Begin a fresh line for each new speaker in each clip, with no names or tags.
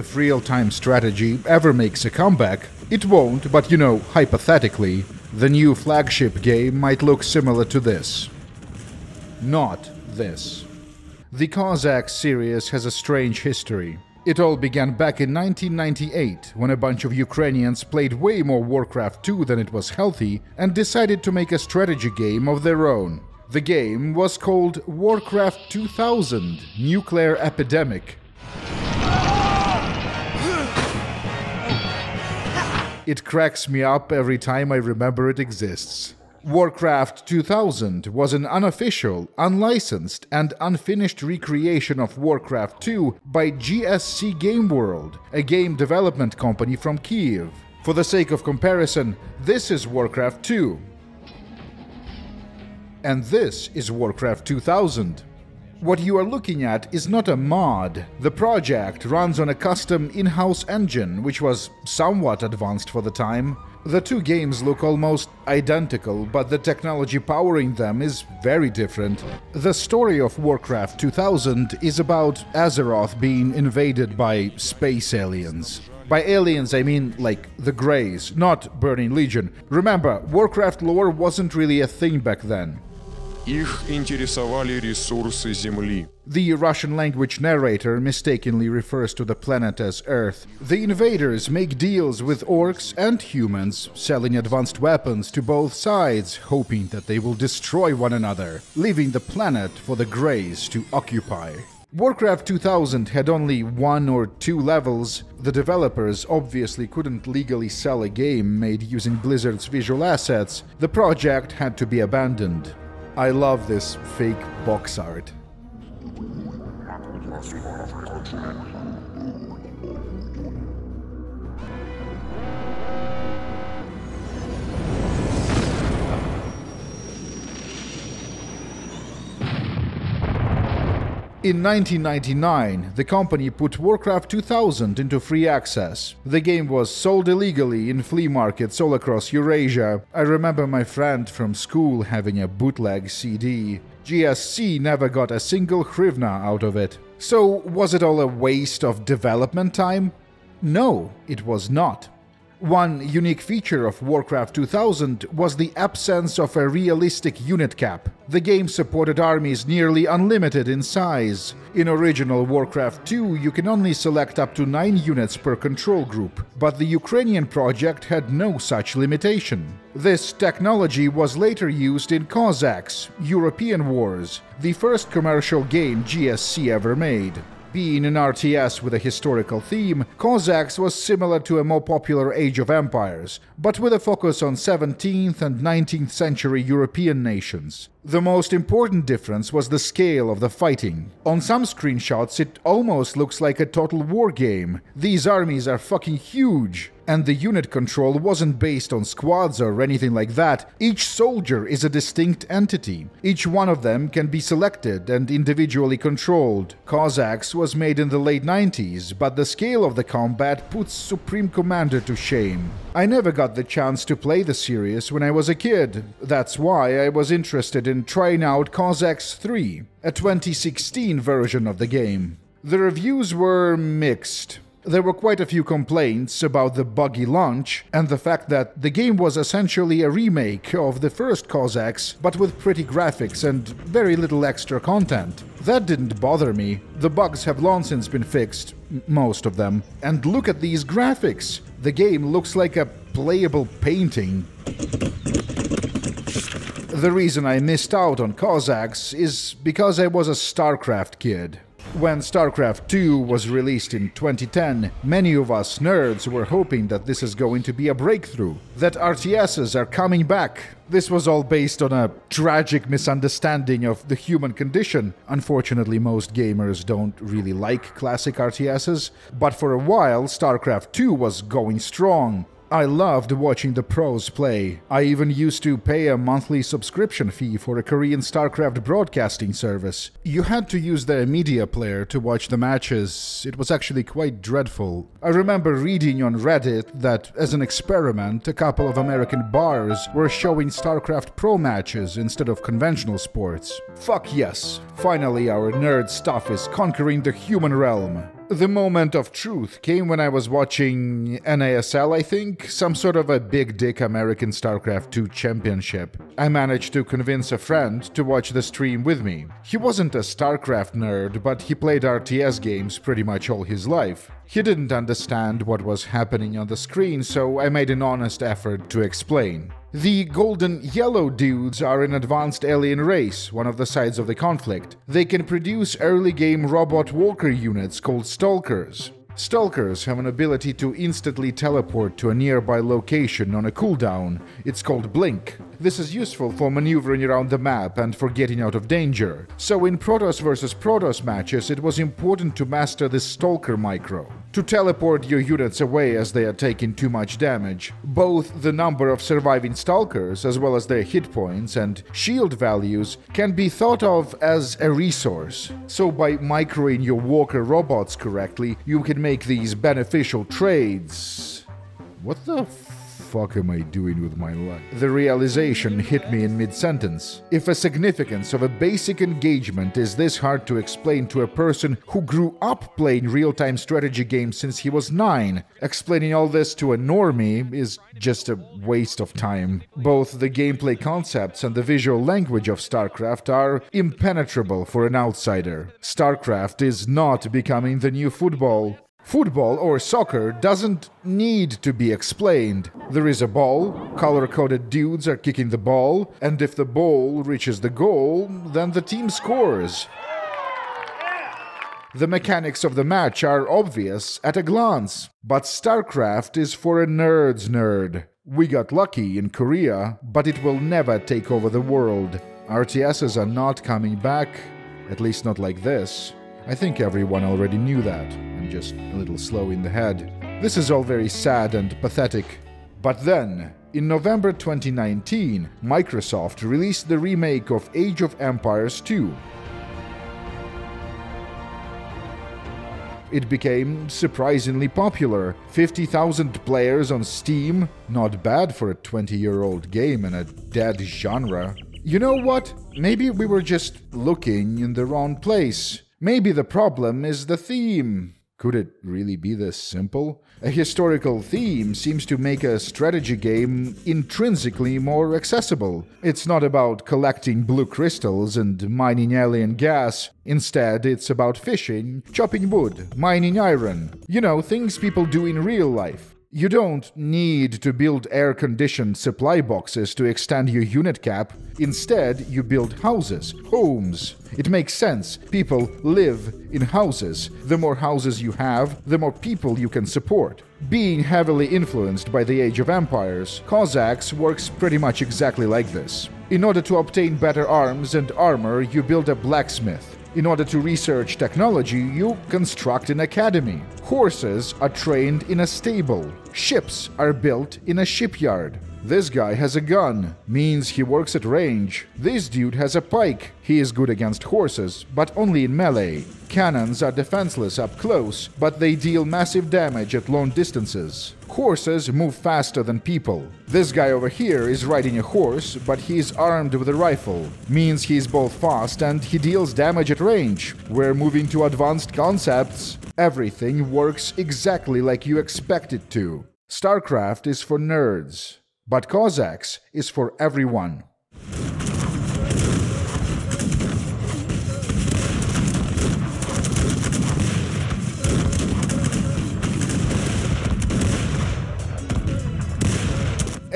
If real time strategy ever makes a comeback, it won't, but you know, hypothetically, the new flagship game might look similar to this. Not this. The Cossacks series has a strange history. It all began back in 1998 when a bunch of Ukrainians played way more Warcraft 2 than it was healthy and decided to make a strategy game of their own. The game was called Warcraft 2000 Nuclear Epidemic. It cracks me up every time I remember it exists. Warcraft 2000 was an unofficial, unlicensed, and unfinished recreation of Warcraft 2 by GSC Game World, a game development company from Kiev. For the sake of comparison, this is Warcraft 2. And this is Warcraft 2000. What you are looking at is not a mod. The project runs on a custom in-house engine, which was somewhat advanced for the time. The two games look almost identical, but the technology powering them is very different. The story of Warcraft 2000 is about Azeroth being invaded by space aliens. By aliens, I mean like the Greys, not Burning Legion. Remember, Warcraft lore wasn't really a thing back then.
Их интересовали ресурсы Земли.
The Russian language narrator mistakenly refers to the planet as Earth. The invaders make deals with orcs and humans, selling advanced weapons to both sides, hoping that they will destroy one another, leaving the planet for the Greys to occupy. Warcraft 2000 had only one or two levels. The developers obviously couldn't legally sell a game made using Blizzard's visual assets. The project had to be abandoned. I love this fake box art. In 1999, the company put Warcraft 2000 into free access. The game was sold illegally in flea markets all across Eurasia. I remember my friend from school having a bootleg CD. GSC never got a single hryvnia out of it. So, was it all a waste of development time? No, it was not. One unique feature of Warcraft 2000 was the absence of a realistic unit cap. The game supported armies nearly unlimited in size. In original Warcraft 2, you can only select up to 9 units per control group, but the Ukrainian project had no such limitation. This technology was later used in Cossacks, European Wars, the first commercial game GSC ever made. Being an RTS with a historical theme, Cossacks was similar to a more popular Age of Empires, but with a focus on 17th and 19th century European nations. The most important difference was the scale of the fighting. On some screenshots, it almost looks like a total war game. These armies are fucking huge. And the unit control wasn't based on squads or anything like that. Each soldier is a distinct entity. Each one of them can be selected and individually controlled. Cossacks was made in the late 90s, but the scale of the combat puts Supreme Commander to shame. I never got the chance to play the series when I was a kid. That's why I was interested in trying out Cossacks 3, a 2016 version of the game. The reviews were mixed. There were quite a few complaints about the buggy launch and the fact that the game was essentially a remake of the first Cossacks, but with pretty graphics and very little extra content. That didn't bother me. The bugs have long since been fixed, most of them. And look at these graphics! The game looks like a playable painting. The reason I missed out on Cossacks is because I was a StarCraft kid. When StarCraft 2 was released in 2010, many of us nerds were hoping that this is going to be a breakthrough, that RTSs are coming back. This was all based on a tragic misunderstanding of the human condition. Unfortunately, most gamers don't really like classic RTSs, but for a while, StarCraft 2 was going strong. I loved watching the pros play. I even used to pay a monthly subscription fee for a Korean StarCraft broadcasting service. You had to use their media player to watch the matches. It was actually quite dreadful. I remember reading on Reddit that, as an experiment, a couple of American bars were showing StarCraft Pro matches instead of conventional sports. Fuck yes! Finally, our nerd stuff is conquering the human realm. The moment of truth came when I was watching NASL, I think, some sort of a big dick American StarCraft 2 championship. I managed to convince a friend to watch the stream with me. He wasn't a StarCraft nerd, but he played RTS games pretty much all his life. He didn't understand what was happening on the screen, so I made an honest effort to explain. The golden yellow dudes are an advanced alien race, one of the sides of the conflict. They can produce early game robot walker units called Stalkers. Stalkers have an ability to instantly teleport to a nearby location on a cooldown. It's called Blink. This is useful for maneuvering around the map and for getting out of danger. So in Protoss vs Protoss matches, it was important to master this Stalker micro. To teleport your units away as they are taking too much damage. Both the number of surviving Stalkers, as well as their hit points and shield values, can be thought of as a resource. So by microing your walker robots correctly, you can make these beneficial trades. What the fuck am I doing with my life? The realization hit me in mid sentence. If a significance of a basic engagement is this hard to explain to a person who grew up playing real time strategy games since he was nine, explaining all this to a normie is just a waste of time. Both the gameplay concepts and the visual language of StarCraft are impenetrable for an outsider. StarCraft is not becoming the new football. Football or soccer doesn't need to be explained. There is a ball, color coded dudes are kicking the ball, and if the ball reaches the goal, then the team scores. The mechanics of the match are obvious at a glance, but StarCraft is for a nerd's nerd. We got lucky in Korea, but it will never take over the world. RTSs are not coming back, at least not like this. I think everyone already knew that. Just a little slow in the head. This is all very sad and pathetic. But then, in November 2019, Microsoft released the remake of Age of Empires 2. It became surprisingly popular. 50,000 players on Steam, not bad for a 20 year old game in a dead genre. You know what? Maybe we were just looking in the wrong place. Maybe the problem is the theme. Could it really be this simple? A historical theme seems to make a strategy game intrinsically more accessible. It's not about collecting blue crystals and mining alien gas. Instead, it's about fishing, chopping wood, mining iron. You know, things people do in real life. You don't need to build air conditioned supply boxes to extend your unit cap. Instead, you build houses, homes. It makes sense. People live in houses. The more houses you have, the more people you can support. Being heavily influenced by the Age of Empires, Cossacks works pretty much exactly like this. In order to obtain better arms and armor, you build a blacksmith. In order to research technology, you construct an academy. Horses are trained in a stable. Ships are built in a shipyard. This guy has a gun, means he works at range. This dude has a pike. He is good against horses, but only in melee. Cannons are defenseless up close, but they deal massive damage at long distances. Horses move faster than people. This guy over here is riding a horse, but he is armed with a rifle. Means he is both fast and he deals damage at range. We're moving to advanced concepts. Everything works exactly like you expect it to. StarCraft is for nerds. But Cossacks is for everyone.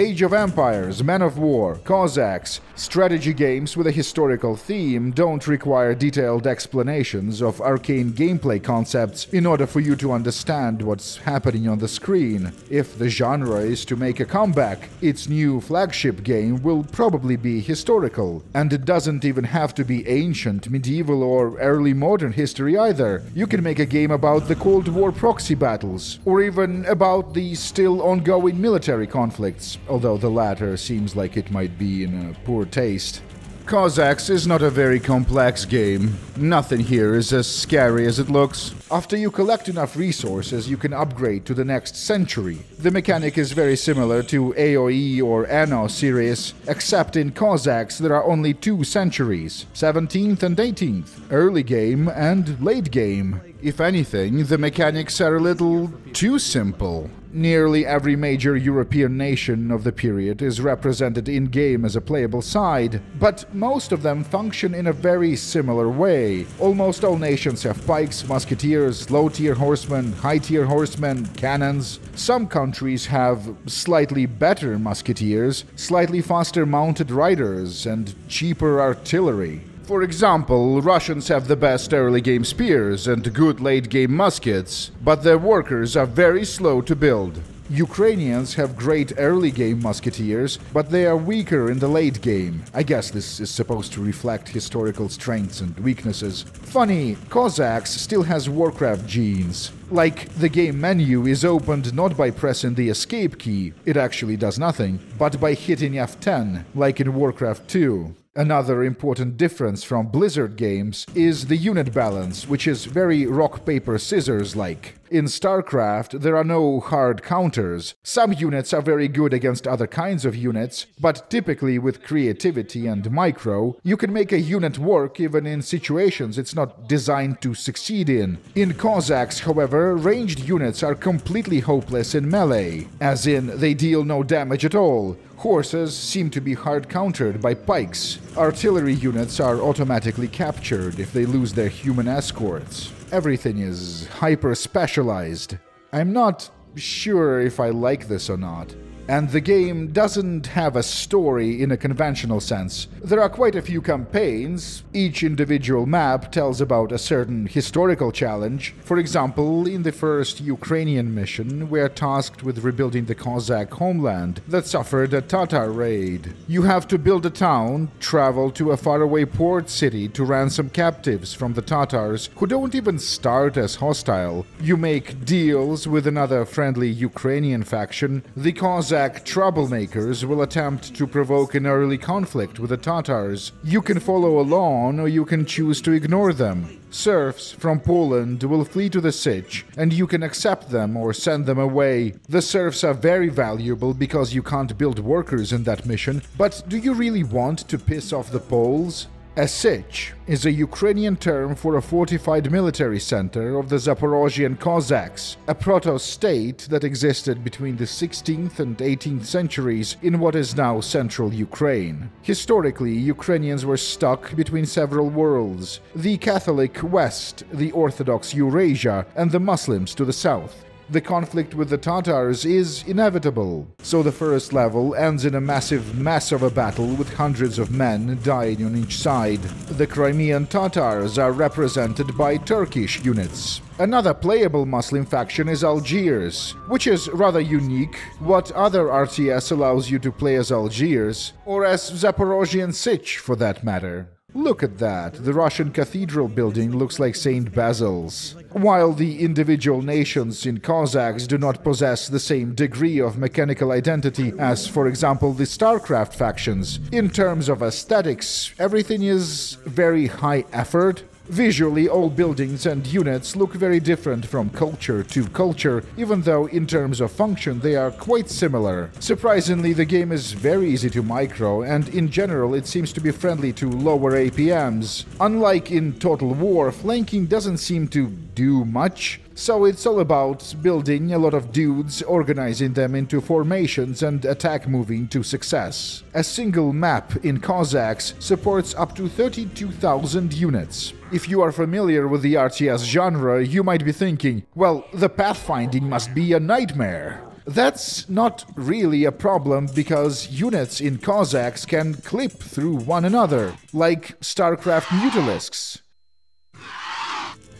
Age of Empires, Men of War, Cossacks, strategy games with a historical theme don't require detailed explanations of arcane gameplay concepts in order for you to understand what's happening on the screen. If the genre is to make a comeback, its new flagship game will probably be historical, and it doesn't even have to be ancient, medieval, or early modern history either. You can make a game about the Cold War proxy battles, or even about the still ongoing military conflicts although the latter seems like it might be in a poor taste. Cossacks is not a very complex game. Nothing here is as scary as it looks. After you collect enough resources, you can upgrade to the next century. The mechanic is very similar to AoE or Anno series, except in Cossacks there are only two centuries 17th and 18th, early game and late game. If anything, the mechanics are a little too simple. Nearly every major European nation of the period is represented in game as a playable side, but most of them function in a very similar way. Almost all nations have pikes, musketeers, low tier horsemen, high tier horsemen, cannons. Some countries have slightly better musketeers, slightly faster mounted riders, and cheaper artillery. For example, Russians have the best early game spears and good late game muskets, but their workers are very slow to build. Ukrainians have great early game musketeers, but they are weaker in the late game. I guess this is supposed to reflect historical strengths and weaknesses. Funny, Cossacks still has Warcraft genes. Like, the game menu is opened not by pressing the escape key, it actually does nothing, but by hitting F10, like in Warcraft 2. Another important difference from Blizzard games is the unit balance, which is very rock, paper, scissors like. In StarCraft, there are no hard counters. Some units are very good against other kinds of units, but typically with creativity and micro, you can make a unit work even in situations it's not designed to succeed in. In Cossacks, however, ranged units are completely hopeless in melee, as in they deal no damage at all. Horses seem to be hard countered by pikes. Artillery units are automatically captured if they lose their human escorts. Everything is hyper specialized. I'm not sure if I like this or not and the game doesn't have a story in a conventional sense. There are quite a few campaigns. Each individual map tells about a certain historical challenge. For example, in the first Ukrainian mission, we are tasked with rebuilding the Cossack homeland that suffered a Tatar raid. You have to build a town, travel to a faraway port city to ransom captives from the Tatars who don't even start as hostile. You make deals with another friendly Ukrainian faction. The Cossack Troublemakers will attempt to provoke an early conflict with the Tatars. You can follow along or you can choose to ignore them. Serfs from Poland will flee to the Sich, and you can accept them or send them away. The serfs are very valuable because you can't build workers in that mission, but do you really want to piss off the Poles? A sich is a Ukrainian term for a fortified military center of the Zaporozhian Cossacks, a proto-state that existed between the 16th and 18th centuries in what is now central Ukraine. Historically, Ukrainians were stuck between several worlds, the Catholic West, the Orthodox Eurasia, and the Muslims to the south the conflict with the Tatars is inevitable. So the first level ends in a massive mess of a battle with hundreds of men dying on each side. The Crimean Tatars are represented by Turkish units. Another playable Muslim faction is Algiers, which is rather unique. What other RTS allows you to play as Algiers, or as Zaporozhian Sich for that matter? Look at that. The Russian cathedral building looks like St. Basil's. While the individual nations in Cossacks do not possess the same degree of mechanical identity as, for example, the StarCraft factions, in terms of aesthetics, everything is very high effort, Visually, all buildings and units look very different from culture to culture, even though in terms of function they are quite similar. Surprisingly, the game is very easy to micro, and in general it seems to be friendly to lower APMs. Unlike in Total War, flanking doesn't seem to do much. So it's all about building a lot of dudes, organizing them into formations, and attack moving to success. A single map in Cossacks supports up to 32,000 units. If you are familiar with the RTS genre, you might be thinking, well, the pathfinding must be a nightmare. That's not really a problem because units in Cossacks can clip through one another, like StarCraft Mutalisks.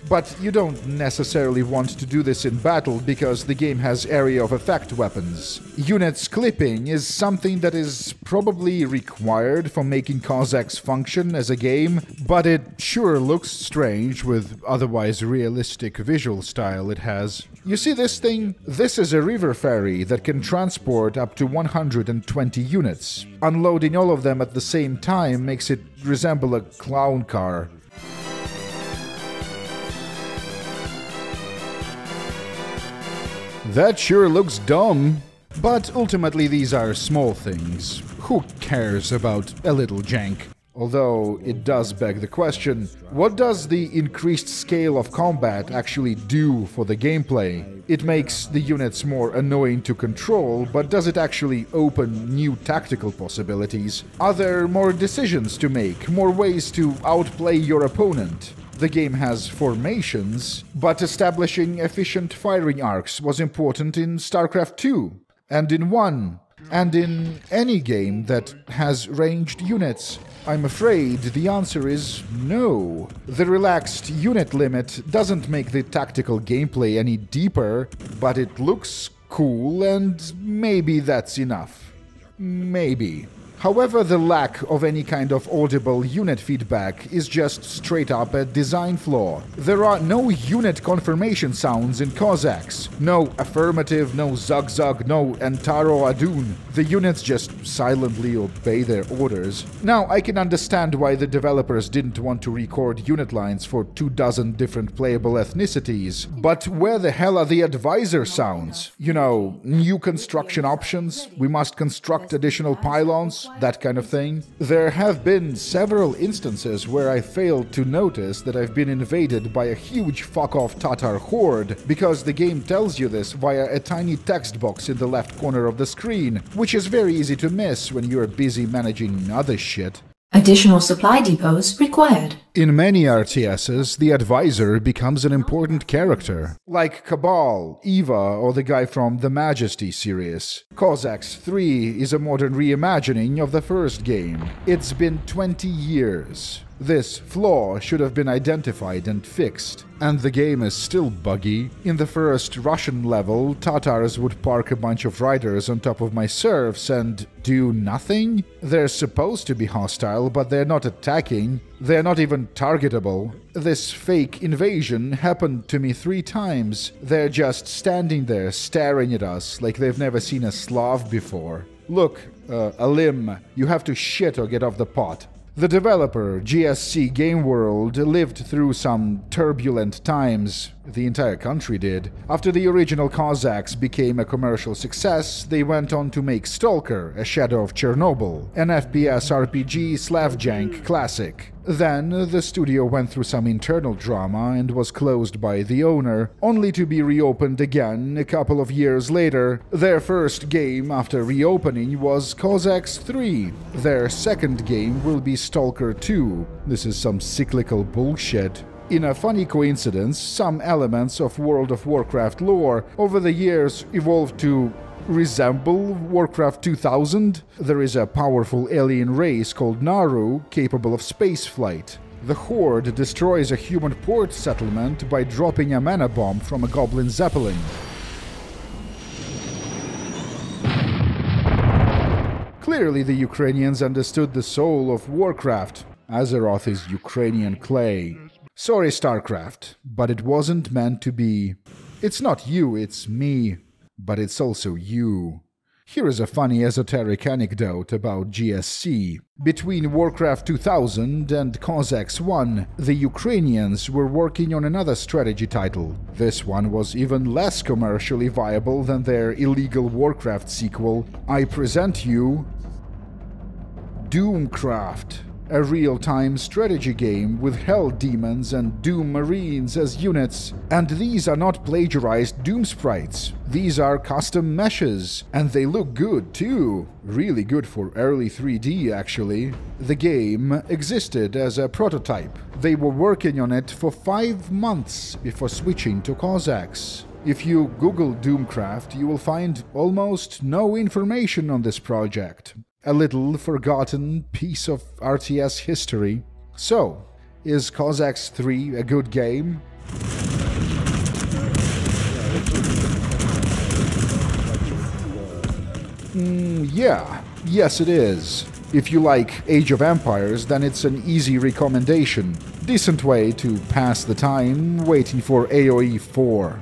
But you don't necessarily want to do this in battle because the game has area of effect weapons. Units clipping is something that is probably required for making Cossacks function as a game, but it sure looks strange with otherwise realistic visual style it has. You see this thing? This is a river ferry that can transport up to 120 units. Unloading all of them at the same time makes it resemble a clown car. That sure looks dumb. But ultimately, these are small things. Who cares about a little jank? Although it does beg the question what does the increased scale of combat actually do for the gameplay? It makes the units more annoying to control, but does it actually open new tactical possibilities? Are there more decisions to make, more ways to outplay your opponent? The game has formations, but establishing efficient firing arcs was important in StarCraft 2 and in 1 and in any game that has ranged units. I'm afraid the answer is no. The relaxed unit limit doesn't make the tactical gameplay any deeper, but it looks cool and maybe that's enough. Maybe. However, the lack of any kind of audible unit feedback is just straight up a design flaw. There are no unit confirmation sounds in Cossacks. No affirmative, no zug zug, no entaro adun. The units just silently obey their orders. Now, I can understand why the developers didn't want to record unit lines for two dozen different playable ethnicities, but where the hell are the advisor sounds? You know, new construction options, we must construct additional pylons, that kind of thing. There have been several instances where I failed to notice that I've been invaded by a huge fuck off Tatar horde because the game tells you this via a tiny text box in the left corner of the screen, which is very easy to miss when you're busy managing other shit.
Additional supply depots required.
In many RTSs, the advisor becomes an important character, like Cabal, Eva, or the guy from the Majesty series. Cossacks 3 is a modern reimagining of the first game. It's been 20 years. This flaw should have been identified and fixed. And the game is still buggy. In the first Russian level, Tatars would park a bunch of riders on top of my serfs and do nothing? They're supposed to be hostile, but they're not attacking. They're not even targetable. This fake invasion happened to me three times. They're just standing there staring at us like they've never seen a Slav before. Look, uh, Alim, you have to shit or get off the pot. The developer, GSC Game World, lived through some turbulent times. The entire country did. After the original Cossacks became a commercial success, they went on to make Stalker, A Shadow of Chernobyl, an FPS RPG Slavjank classic. Then, the studio went through some internal drama and was closed by the owner, only to be reopened again a couple of years later. Their first game after reopening was Cossacks 3. Their second game will be Stalker 2. This is some cyclical bullshit. In a funny coincidence, some elements of World of Warcraft lore over the years evolved to resemble Warcraft 2000. There is a powerful alien race called Naaru capable of spaceflight. The Horde destroys a human port settlement by dropping a mana bomb from a goblin zeppelin. Clearly, the Ukrainians understood the soul of Warcraft. Azeroth is Ukrainian clay. Sorry, StarCraft, but it wasn't meant to be. It's not you, it's me, but it's also you. Here is a funny esoteric anecdote about GSC. Between Warcraft 2000 and Cossacks 1, the Ukrainians were working on another strategy title. This one was even less commercially viable than their illegal Warcraft sequel. I present you Doomcraft a real-time strategy game with Hell Demons and Doom Marines as units. And these are not plagiarized Doom sprites. These are custom meshes, and they look good too. Really good for early 3D actually. The game existed as a prototype. They were working on it for 5 months before switching to Cossacks. If you Google Doomcraft, you will find almost no information on this project a little forgotten piece of RTS history. So, is Cossacks 3 a good game? Mm, yeah, yes it is. If you like Age of Empires, then it's an easy recommendation. Decent way to pass the time waiting for AoE 4.